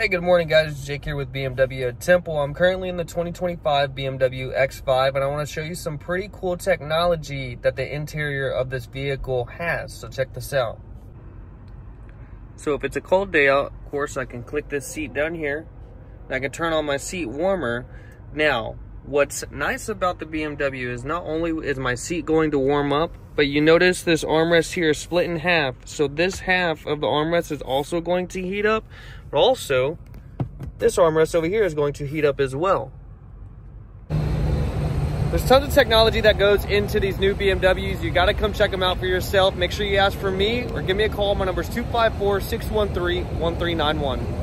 Hey, good morning guys. Jake here with BMW Temple. I'm currently in the 2025 BMW X5 and I want to show you some pretty cool technology that the interior of this vehicle has. So check this out. So if it's a cold day out, of course I can click this seat down here. And I can turn on my seat warmer. Now, what's nice about the BMW is not only is my seat going to warm up, but you notice this armrest here is split in half. So this half of the armrest is also going to heat up, but also this armrest over here is going to heat up as well. There's tons of technology that goes into these new BMWs. You gotta come check them out for yourself. Make sure you ask for me or give me a call. My number is 254-613-1391.